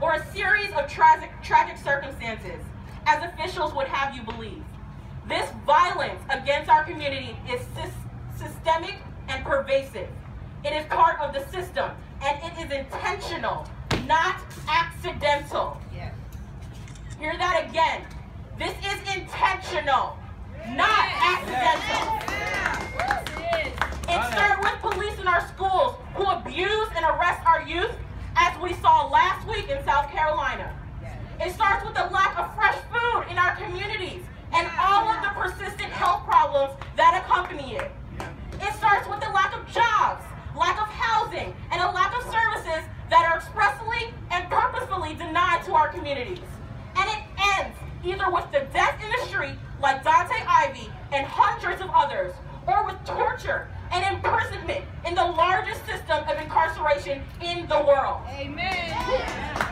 or a series of tragic, tragic circumstances, as officials would have you believe. This violence against our community is systemic and pervasive. It is part of the system, and it is intentional, not accidental. Hear that again. This is intentional, not accidental. It started with police in our schools who abuse and arrest our youth, as we saw last week in South Carolina. It starts with the lack of fresh food in our communities and all of the persistent health problems that accompany it. It starts with the lack of jobs, lack of housing, and a lack of services that are expressly and purposefully denied to our communities. And it ends either with the death in the street, like Dontay Ivy and hundreds of others, or with torture and imprisonment in the largest system of incarceration in the world. Amen.